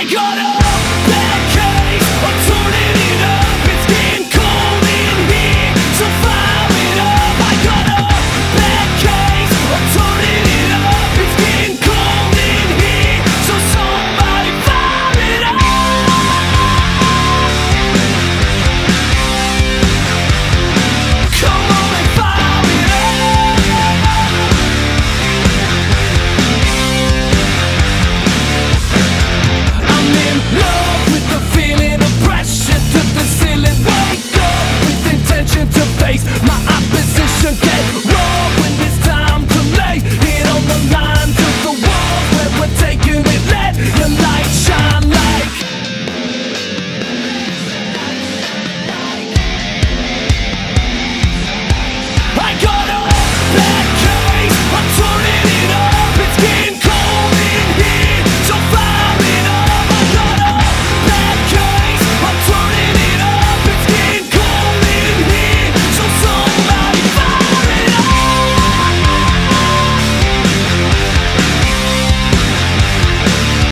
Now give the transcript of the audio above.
I got it. I